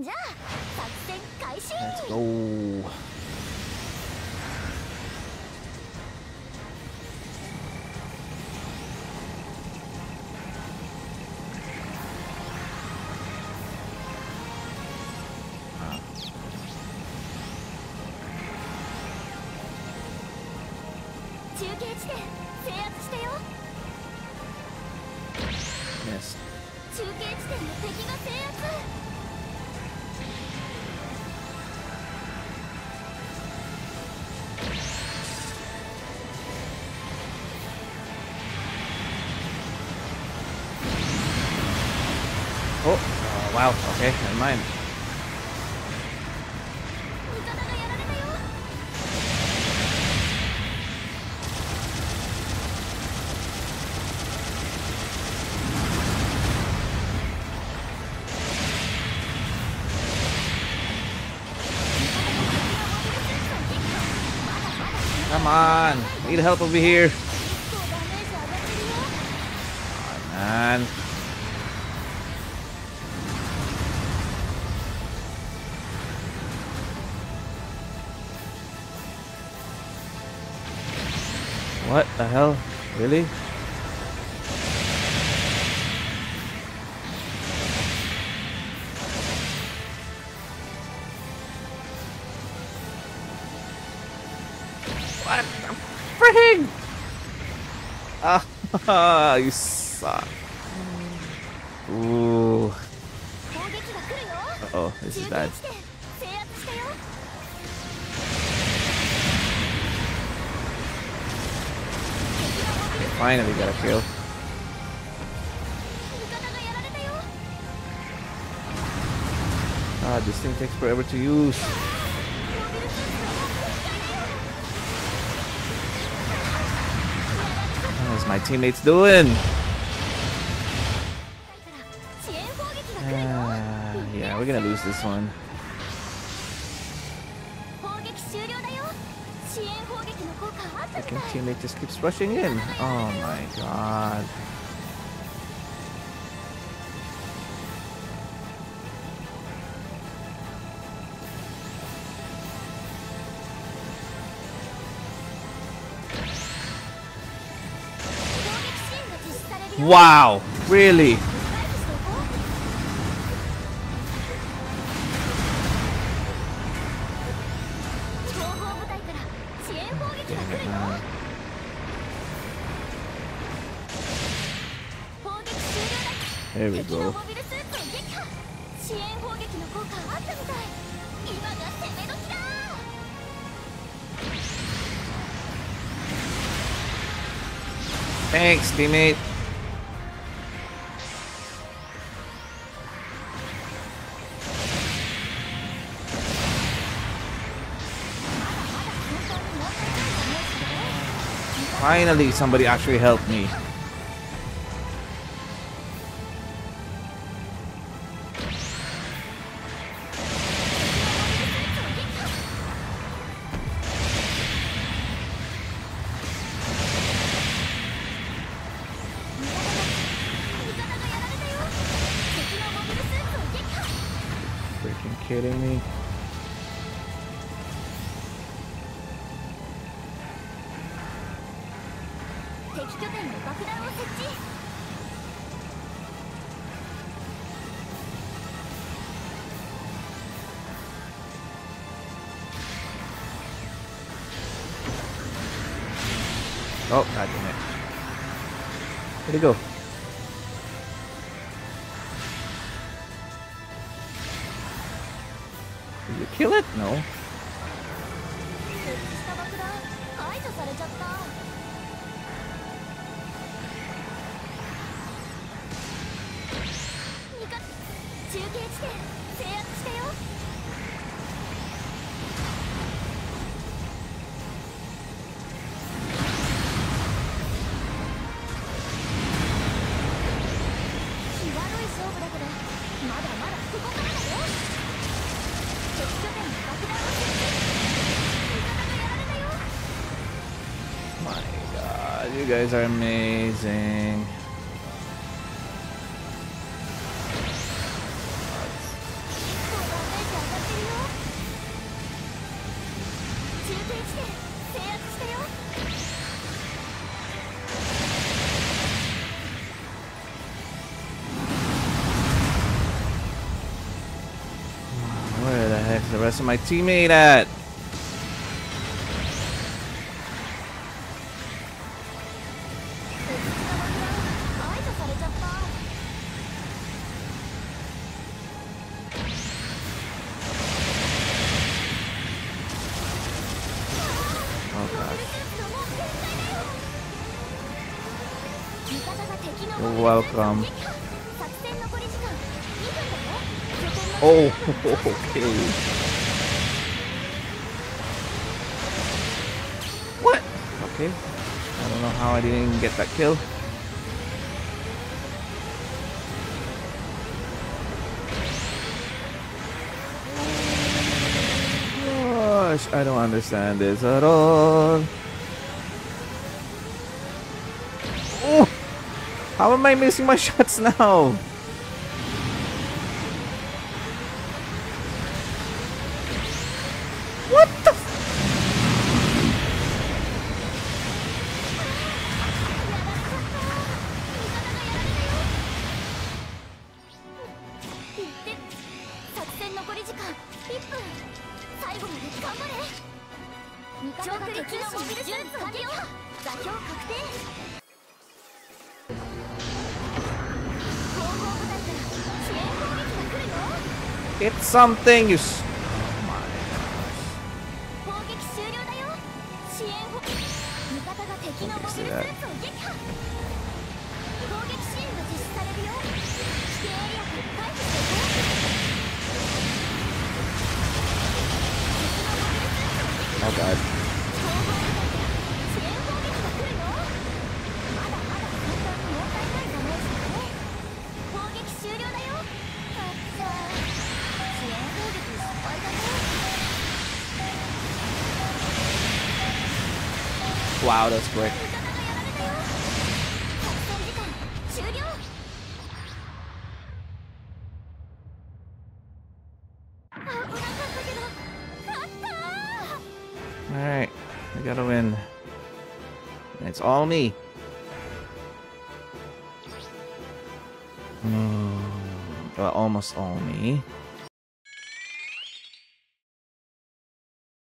じゃあ作戦開始 Let's go. Ah, 中継地点制圧してよ Yes. 中継地点の敵が制圧 Wow, okay, never mind. Come on, need help over here. Come man. What the hell? Really? What the frigging? Ah, you suck. Ooh. Uh oh, this is bad. finally got a kill. Ah, this thing takes forever to use. How's my teammates doing? Ah, yeah, we're gonna lose this one. Fucking teammate just keeps rushing in. Oh my god. Wow, really? There we go. Thanks, teammate. Finally, somebody actually helped me. Freaking kidding me? 敵拠点に爆弾を設置 Oh, god damn it. Where'd he go? Did you kill it? No. You guys are amazing. Where the heck is the rest of my teammate at? You're welcome. Oh, okay. What? Okay. I don't know how I didn't get that kill. Gosh, I don't understand this at all. Oh, how am I missing my shots now? 味方が敵のモビルスーツを撃破座標確定後方部隊から支援攻撃が来るよ It's something you. 攻撃終了だよ支援を味方が敵のモビルスーツを撃破攻撃支援が実施されるよ危険エリアから回避していこう Oh god. Wow, that's great. Alright, I gotta win. It's all me. Hmm, well, almost all me.